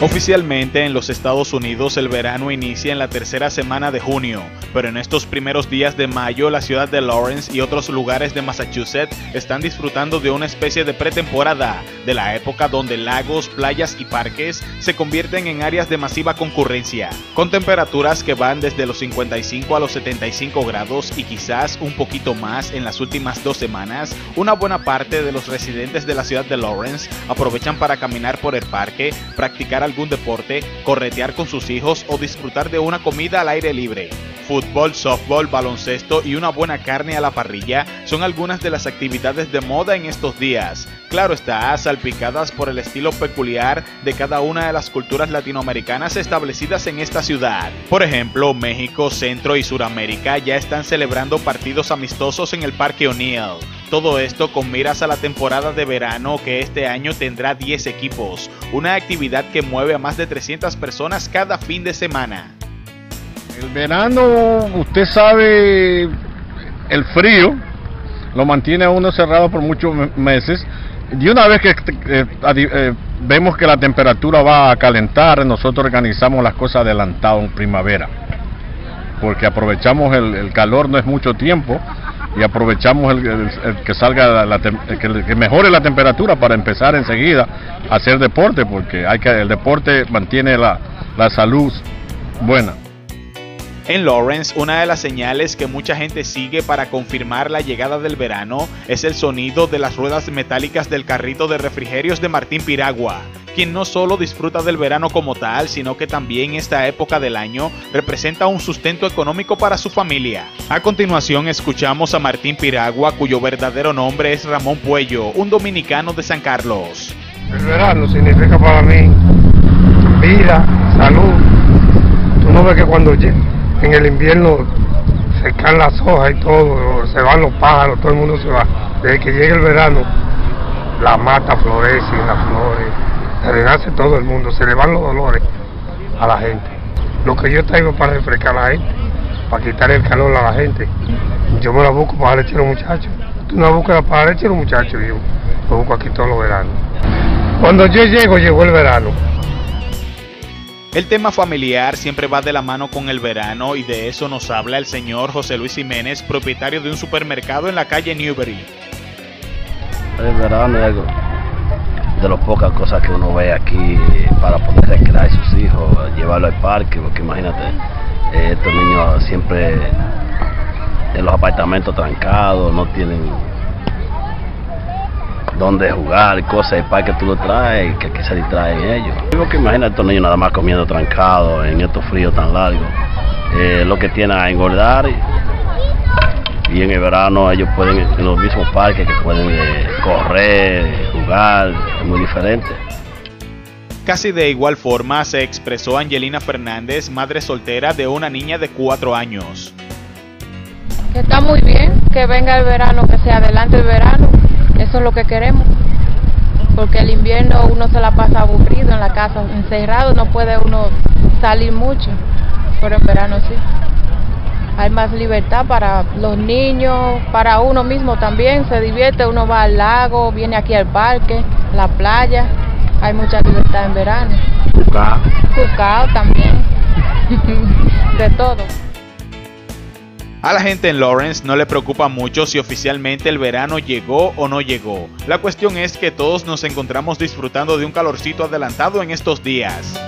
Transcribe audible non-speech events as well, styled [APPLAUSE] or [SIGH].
Oficialmente en los Estados Unidos el verano inicia en la tercera semana de junio, pero en estos primeros días de mayo la ciudad de Lawrence y otros lugares de Massachusetts están disfrutando de una especie de pretemporada, de la época donde lagos, playas y parques se convierten en áreas de masiva concurrencia, con temperaturas que van desde los 55 a los 75 grados y quizás un poquito más en las últimas dos semanas, una buena parte de los residentes de la ciudad de Lawrence aprovechan para caminar por el parque, practicar algún deporte, corretear con sus hijos o disfrutar de una comida al aire libre. Fútbol, softball, baloncesto y una buena carne a la parrilla son algunas de las actividades de moda en estos días. Claro está, salpicadas por el estilo peculiar de cada una de las culturas latinoamericanas establecidas en esta ciudad. Por ejemplo, México, Centro y Suramérica ya están celebrando partidos amistosos en el Parque O'Neill. Todo esto con miras a la temporada de verano que este año tendrá 10 equipos, una actividad que mueve a más de 300 personas cada fin de semana. El verano, usted sabe, el frío lo mantiene a uno cerrado por muchos meses. Y una vez que eh, eh, vemos que la temperatura va a calentar, nosotros organizamos las cosas adelantado en primavera, porque aprovechamos el calor, no es mucho tiempo, y aprovechamos que salga la, que, mejore la temperatura para empezar enseguida a hacer deporte porque el deporte mantiene la, la salud buena. En Lawrence, una de las señales que mucha gente sigue para confirmar la llegada del verano es el sonido de las ruedas metálicas del carrito de refrigerios de Martín Piragua, quien no solo disfruta del verano como tal, sino que también esta época del año representa un sustento económico para su familia. A continuación escuchamos a Martín Piragua, cuyo verdadero nombre es Ramón Puello, un dominicano de San Carlos. El verano significa para mí vida, salud. Tú no ves que cuando en el invierno se caen las hojas y todo, se van los pájaros, todo el mundo se va. Desde que llega el verano, la mata florece, las flores se renace todo el mundo, se le van los dolores a la gente. Lo que yo traigo para refrescar a la gente, para quitar el calor a la gente, yo me la busco para leche a los muchachos. Tú no buscas para leche a los muchachos, yo lo busco aquí todos los veranos. Cuando yo llego, llegó el verano. El tema familiar siempre va de la mano con el verano y de eso nos habla el señor José Luis Jiménez, propietario de un supermercado en la calle Newbery. El verano es de las pocas cosas que uno ve aquí para poder recrear a sus hijos, llevarlo al parque, porque imagínate, eh, estos niños siempre en los apartamentos trancados, no tienen donde jugar, cosas, el parque tú lo traes, que aquí se distraen ellos. Digo que imagínate estos niños nada más comiendo trancados en estos fríos tan largos, eh, lo que tienen a engordar y en el verano ellos pueden en los mismos parques que pueden eh, correr, jugar, es muy diferente. Casi de igual forma se expresó Angelina Fernández, madre soltera de una niña de 4 años. Está muy bien que venga el verano, que se adelante el verano, eso es lo que queremos, porque el invierno uno se la pasa aburrido en la casa, encerrado, no puede uno salir mucho, pero en verano sí hay más libertad para los niños, para uno mismo también, se divierte, uno va al lago, viene aquí al parque, la playa, hay mucha libertad en verano. Cucao. Cucao también, [LAUGHS] de todo. A la gente en Lawrence no le preocupa mucho si oficialmente el verano llegó o no llegó. La cuestión es que todos nos encontramos disfrutando de un calorcito adelantado en estos días.